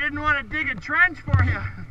didn't want to dig a trench for you.